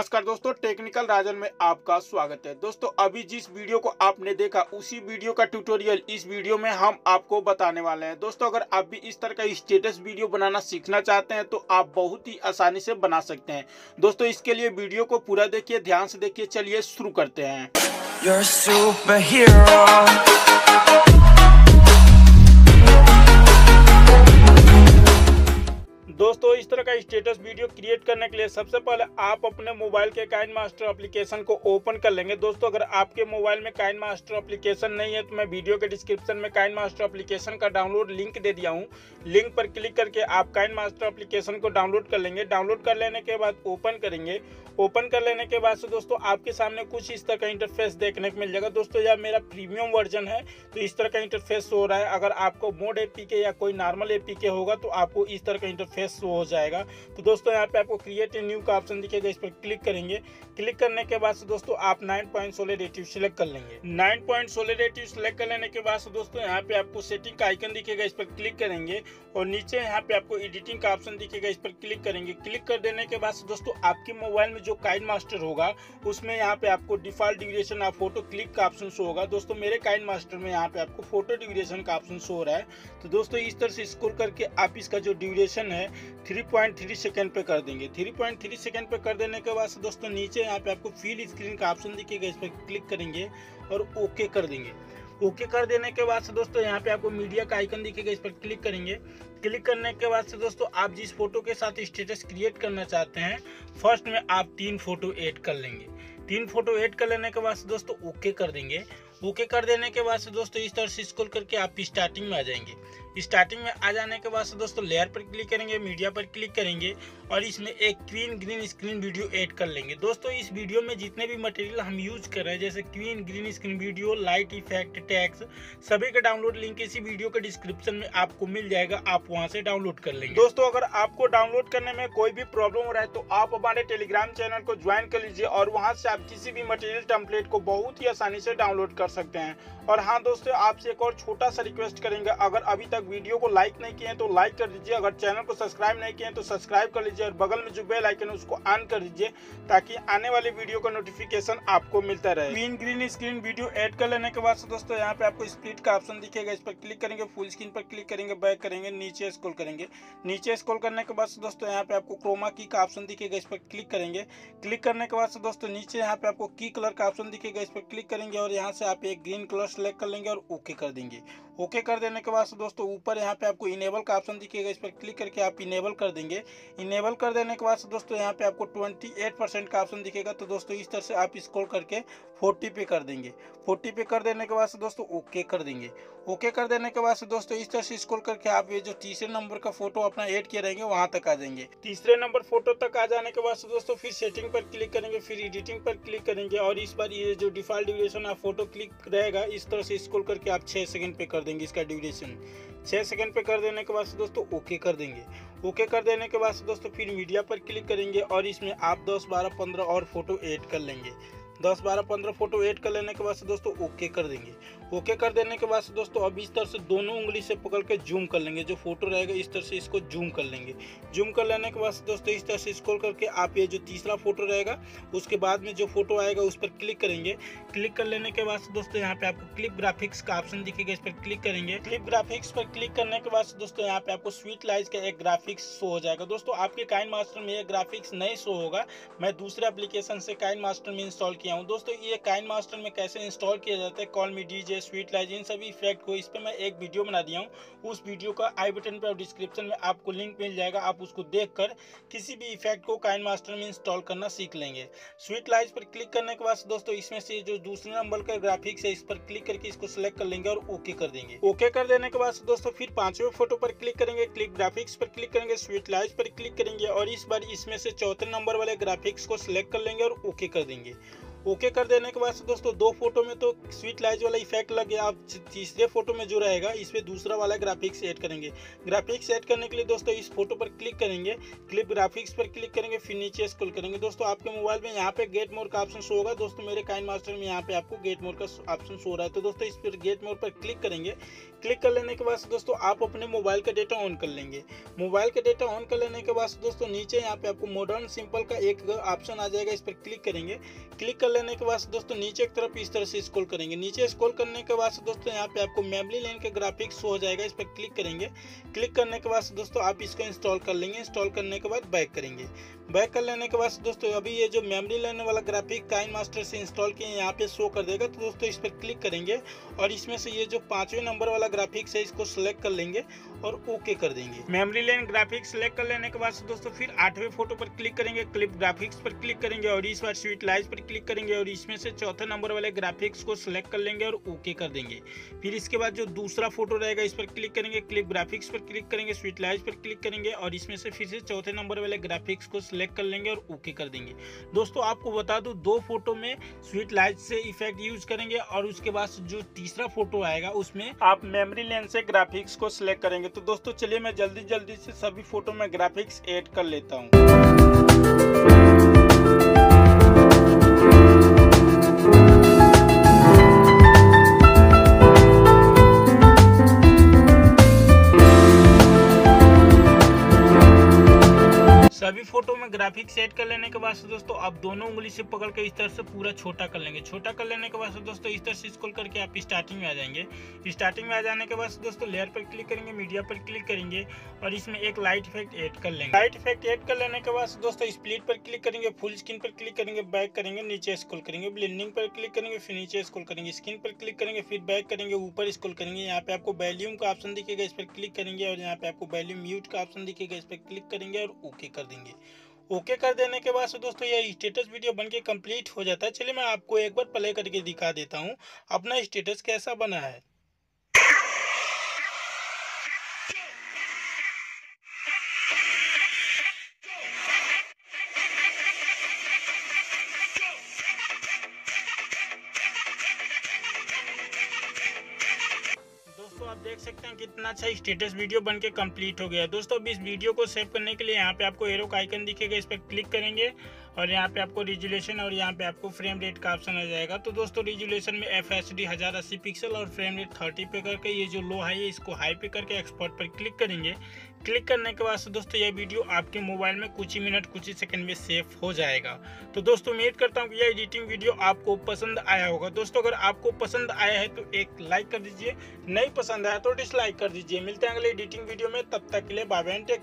नमस्कार दोस्तों टेक्निकल राजन में आपका स्वागत है। दोस्तों अभी जिस वीडियो को आपने देखा उसी वीडियो का ट्यूटोरियल इस वीडियो में हम आपको बताने वाले हैं। दोस्तों अगर आप भी इस तरह का स्टेटस वीडियो बनाना सीखना चाहते हैं तो आप बहुत ही आसानी से बना सकते हैं। दोस्तों इसके लिए वीडियो को पूरा देखिए ध्यान से देखिए चलिए शुरू करते हैं. दोस्तों इस तरह का स्टेटस वीडियो क्रिएट करने के लिए सबसे पहले आप अपने मोबाइल के काइन मास्टर एप्लीकेशन को ओपन कर लेंगे। दोस्तों, अगर आपके मोबाइल में काइन मास्टर एप्लीकेशन नहीं है तो मैं वीडियो के डिस्क्रिप्शन में काइन मास्टर एप्लीकेशन का डाउनलोड लिंक दे दिया हूँ। लिंक पर क्लिक करके आप काइन मास्टर एप्लीकेशन को डाउनलोड कर लेंगे। डाउनलोड कर लेने के बाद ओपन करेंगे। ओपन कर लेने के बाद से दोस्तों, आपके सामने कुछ इस तरह का इंटरफेस देखने को मिल जाएगा। दोस्तों, यह मेरा प्रीमियम वर्जन है तो इस तरह का इंटरफेस हो रहा है। अगर आपको मोड एपीके या कोई नॉर्मल एपीके होगा तो आपको इस तरह का इंटरफेस हो जाएगा। तो दोस्तों, यहाँ पे आपको क्रिएट ए न्यू का ऑप्शन दिखेगा। इस पर क्लिक करेंगे। क्लिक करने के बाद दोस्तों, आप नाइन पॉइंट सोलेडेटिव सिलेक्ट कर लेंगे। नाइन पॉइंट सोलेडेटिव सिलेक्ट कर लेने के बाद दोस्तों, यहाँ पे आपको सेटिंग का आइकन दिखेगा। इस पर क्लिक करेंगे और नीचे यहाँ पे आपको एडिटिंग का ऑप्शन दिखेगा। इस पर क्लिक करेंगे। क्लिक कर देने के बाद दोस्तों, आपके मोबाइल में जो काइन मास्टर होगा, उसमें यहाँ पे आपको default duration of photo click का ऑप्शन शो होगा। दोस्तों, मेरे काइन मास्टर में यहाँ पे आपको फ़ोटो ड्यूरेशन का ऑप्शन शो हो रहा है। तो दोस्तों, इस तरह से स्कोर करके आप इसका जो ड्यूरेशन है 3.3 सेकंड पे कर देंगे। 3.3 सेकंड पे कर देने के बाद दोस्तों नीचे यहाँ पे आपको फील स्क्रीन का ऑप्शन दिखेगा, इस पर क्लिक करेंगे और ओके कर देंगे। ओके कर देने के बाद से दोस्तों यहाँ पे आपको मीडिया का आइकन दिखेगा, इस पर क्लिक करेंगे। क्लिक करने के बाद से दोस्तों आप जिस फ़ोटो के साथ स्टेटस क्रिएट करना चाहते हैं फ़र्स्ट में आप तीन फ़ोटो ऐड कर लेंगे। तीन फ़ोटो ऐड कर लेने के बाद से दोस्तों ओके कर देंगे। ओके कर देने के बाद से दोस्तों इस तरह से स्क्रॉल करके आप स्टार्टिंग में आ जाएँगे। स्टार्टिंग में आ जाने के बाद से दोस्तों लेयर पर क्लिक करेंगे मीडिया पर क्लिक करेंगे और इसमें एक queen green screen video add कर लेंगे। दोस्तों, इस वीडियो में जितने भी मटेरियल हम यूज़ कर रहे हैं, जैसे queen green screen video light effect tax सभी का डाउनलोड लिंक इसी वीडियो के डिस्क्रिप्शन में आपको मिल जाएगा। आप वहाँ से डाउनलोड कर लेंगे। दोस्तों, अगर आपको डाउनलोड करने में कोई भी प्रॉब्लम हो रहा है तो आप हमारे टेलीग्राम चैनल को ज्वाइन कर लीजिए और वहाँ से आप किसी भी मटेरियल टेम्पलेट को बहुत ही आसानी से डाउनलोड कर सकते हैं। और हाँ दोस्तों, आपसे एक और छोटा सा रिक्वेस्ट करेंगे। अगर अभी तक वीडियो को लाइक नहीं किए हैं तो लाइक कर दीजिए। अगर चैनल को सब्सक्राइब नहीं किए हैं तो सब्सक्राइब कर लीजिए और बगल में जो बेल आइकन है उसको ऑन कर दीजिए ताकि आने वाले वीडियो का नोटिफिकेशन आपको मिलता रहे। Green green screen video add कर लेने के बाद दोस्तों यहाँ पे आपको स्प्लिट का ऑप्शन दिखेगा। इस पर क्लिक करेंगे फुल स्क्रीन पर क्लिक करेंगे बैक करेंगे, नीचे स्क्रॉल करेंगे। नीचे स्क्रॉल करने के बाद दोस्तों यहाँ पे आपको क्रोमा की का ऑप्शन दिखेगा। इस पर क्लिक करेंगे। क्लिक करने के बाद दोस्तों नीचे यहाँ पे आपको की कलर का ऑप्शन दिखेगा। इस पर क्लिक करेंगे और यहाँ से आप एक ग्रीन कलर सेलेक्ट कर लेंगे और ओके कर देंगे। ओके कर देने के बाद से दोस्तों ऊपर यहाँ पे आपको इनेबल का ऑप्शन दिखेगा। इस पर क्लिक करके आप इनेबल कर देंगे। इनेबल कर देने के बाद से दोस्तों यहाँ पे आपको 28 परसेंट का ऑप्शन दिखेगा। तो दोस्तों इस तरह से आप स्क्रॉल करके 40 पे कर देंगे। 40 पे कर देने के बाद से दोस्तों ओके कर देंगे। ओके कर देने के बाद से दोस्तों इस तरह से स्क्रॉल करके आप ये जो तीसरे नंबर का फ़ोटो अपना एड किए रहेंगे, वहाँ तक आ जाएँगे। तीसरे नंबर फ़ोटो तक आ जाने के बाद से दोस्तों फिर सेटिंग पर क्लिक करेंगे, फिर एडिटिंग पर क्लिक करेंगे और इस बार ये जो डिफ़ॉल्ट ड्यूरेशन आप फ़ोटो क्लिक रहेगा, इस तरह से स्क्रॉल करके आप छः सेकंड पे कर देंगे। इसका ड्यूरेशन छः सेकंड पे कर देने के बाद से दोस्तों ओके कर देंगे। ओके कर देने के बाद से दोस्तों फिर मीडिया पर क्लिक करेंगे और इसमें आप दस, बारह, पंद्रह और फ़ोटो ऐड कर लेंगे। दस बारह पंद्रह फ़ोटो ऐड कर लेने के बाद से दोस्तों ओके कर देंगे। ओके कर देने के बाद से दोस्तों अब इस तरह से दोनों उंगली से पकड़ के जूम कर लेंगे। जो फ़ोटो रहेगा इस तरह से इसको जूम कर लेंगे। जूम कर लेने के बाद से दोस्तों इस तरह से स्क्रॉल करके आप ये जो तीसरा फ़ोटो रहेगा, उसके बाद में जो फ़ोटो आएगा उस पर क्लिक करेंगे। क्लिक कर लेने के बाद से दोस्तों यहाँ पे आपको क्लिप ग्राफिक्स का ऑप्शन दिखेगा, इस पर क्लिक करेंगे। क्लिप ग्राफिक्स पर क्लिक करने के बाद दोस्तों यहाँ पे आपको स्वीट लाइज का एक ग्राफिक्स शो हो जाएगा। दोस्तों आपके काइन मास्टर में ये ग्राफिक्स नहीं शो होगा। मैं दूसरे एप्लीकेशन से काइन मास्टर में इंस्टॉल किया हूँ। दोस्तों, ये काइन मास्टर में कैसे इंस्टॉल किया जाता है call me DJ sweet lies इन सभी इफ़ेक्ट को इस पर मैं एक वीडियो बना दिया हूँ। उस वीडियो का आई बटन पे और डिस्क्रिप्शन में आपको लिंक मिल जाएगा। आप उसको देख कर किसी भी इफ़ेक्ट को काइन मास्टर में इंस्टॉल करना सीख लेंगे। स्वीट लाइज पर क्लिक करने के बाद दोस्तों, इसमें से जो दूसरे नंबर का ग्राफिक्स है, इस पर क्लिक करके इसको सिलेक्ट कर लेंगे और ओके कर देंगे। ओके कर देने के बाद दोस्तों, फिर पाँचवें फ़ोटो पर क्लिक करेंगे। क्लिक ग्राफिक्स पर क्लिक करेंगे स्वीट लाइज पर क्लिक करेंगे और इस बार इसमें से चौथे नंबर वाले ग्राफिक्स को सिलेक्ट कर लेंगे और ओके कर देंगे। ओके कर देने के बाद दोस्तों, दो फ़ोटो में तो स्वीट लाइट वाला इफ़ेक्ट लग गया। आप तीसरे फ़ोटो में जो रहेगा, इस पर दूसरा वाला ग्राफिक्स ऐड करेंगे। ग्राफिक्स ऐड करने के लिए दोस्तों, इस फ़ोटो पर क्लिक करेंगे। क्लिप ग्राफिक्स पर क्लिक करेंगे, फिर नीचे स्क्रॉल करेंगे। दोस्तों, आपके मोबाइल में यहाँ पे गेट मोड का ऑप्शन शो होगा। दोस्तों, मेरे काइन मास्टर में यहाँ पे आपको गेट मोड का ऑप्शन शो रहा है। तो दोस्तों, इस पर गेट मोड पर क्लिक करेंगे। क्लिक कर लेने के बाद दोस्तों आप अपने मोबाइल का डेटा ऑन कर लेंगे। मोबाइल का डेटा ऑन कर लेने के बाद दोस्तों नीचे यहाँ पे आपको मॉडर्न सिंपल का एक ऑप्शन आ जाएगा, इस पर क्लिक करेंगे। क्लिक कर लेने के बाद दोस्तों नीचे की तरफ़ इस तरह से स्क्रॉल करेंगे। नीचे स्क्रॉल करने के बाद दोस्तों यहाँ पे आपको मेमरी लेन के ग्राफिक्स हो जाएगा, इस पर क्लिक करेंगे। क्लिक करने के बाद दोस्तों आप इसको इंस्टॉल कर लेंगे। इंस्टॉल करने के बाद बैक करेंगे। बैक कर लेने के बाद दोस्तों अभी ये जो मेमरी लेने वाला ग्राफिक काइन मास्टर से इंस्टॉल किए यहाँ पे शो कर देगा तो दोस्तों इस पर क्लिक करेंगे। और इसमें से ये जो पाँचवें नंबर वाला ग्राफिक्स है इसको सेलेक्ट कर लेंगे। और ओके कर देंगे। मेमोरी लेन ग्राफिक्स सिलेक्ट कर लेने के बाद दोस्तों फिर आठवें फ़ोटो पर क्लिक करेंगे क्लिप ग्राफिक्स पर क्लिक करेंगे और इस बार स्वीट लाइट पर क्लिक करेंगे और इसमें से चौथे नंबर वाले ग्राफिक्स को सिलेक्ट कर लेंगे और ओके कर देंगे। फिर इसके बाद जो दूसरा फ़ोटो रहेगा, इस पर क्लिक करेंगे क्लिप ग्राफिक्स पर क्लिक करेंगे स्वीट लाइट पर क्लिक करेंगे और इसमें से फिर से चौथे नंबर वाले ग्राफिक्स को सिलेक्ट कर लेंगे और ओके कर देंगे। दोस्तों आपको बता दूँ, दो फ़ोटो में स्वीट लाइट से इफ़ेक्ट यूज़ करेंगे और उसके बाद जो तीसरा फ़ोटो आएगा, उसमें आप मेमोरी लेन से ग्राफिक्स को सिलेक्ट करेंगे। तो दोस्तों, चलिए मैं जल्दी जल्दी से सभी फ़ोटो में ग्राफिक्स ऐड कर लेता हूँ। सभी फ़ोटो में ग्राफिक सेट कर लेने के बाद से दोस्तों, आप दोनों उंगली से पकड़ के इस तरह से पूरा छोटा कर लेंगे। छोटा कर लेने के बाद से दोस्तों, इस तरह से स्क्रॉल करके आप स्टार्टिंग में आ जाएँगे। स्टार्टिंग में आ जाने के बाद दोस्तों लेयर पर क्लिक करेंगे मीडिया पर क्लिक करेंगे और इसमें एक लाइट इफ़ेक्ट ऐड कर लेंगे। लाइट इफ़ेक्ट ऐड कर लेने के बाद दोस्तों स्प्लिट पर क्लिक करेंगे फुल स्क्रीन पर क्लिक करेंगे बैक करेंगे, नीचे स्क्रॉल करेंगे ब्लेंडिंग पर क्लिक करेंगे, फिर नीचे स्क्रॉल करेंगे स्क्रीन पर क्लिक करेंगे, फिर बैक करेंगे, ऊपर स्क्रॉल करेंगे। यहाँ पे आपको वैल्यूम का ऑप्शन दिखेगा, इस पर क्लिक करेंगे और यहाँ पे आपको वैल्यूम म्यूट का ऑप्शन दिखेगा, इस पर क्लिक करेंगे और ओके कर देंगे। ओके कर देने के बाद दोस्तों ये स्टेटस वीडियो बन के कंप्लीट हो जाता है। चलिए मैं आपको एक बार प्ले करके दिखा देता हूँ। अपना स्टेटस कैसा बना है? सकते हैं कितना अच्छा स्टेटस वीडियो बन के हो गया दोस्तों, अब इस वीडियो को सेव करने के लिए यहाँ पे आपको एरो का आइकन दिखेगा, इस पर क्लिक करेंगे और यहाँ पे आपको रिजुलेशन और यहाँ पे आपको फ्रेम रेट का ऑप्शन आ जाएगा। तो दोस्तों रिजुलेशन में एफ़ एस डी हज़ार अस्सी पिक्सल और फ्रेम रेट थर्टी पे करके ये जो लो हाई है, इसको हाई पे करके एक्सपोर्ट पर क्लिक करेंगे। क्लिक करने के बाद से दोस्तों, यह वीडियो आपके मोबाइल में कुछ ही मिनट, कुछ ही सेकंड में सेव हो जाएगा। तो दोस्तों, उम्मीद करता हूँ कि यह एडिटिंग वीडियो आपको पसंद आया होगा। दोस्तों, अगर आपको पसंद आया है तो एक लाइक कर दीजिए। नहीं पसंद आया तो डिसलाइक कर दीजिए। मिलते हैं अगले एडिटिंग वीडियो में। तब तक के लिए बाबे टेक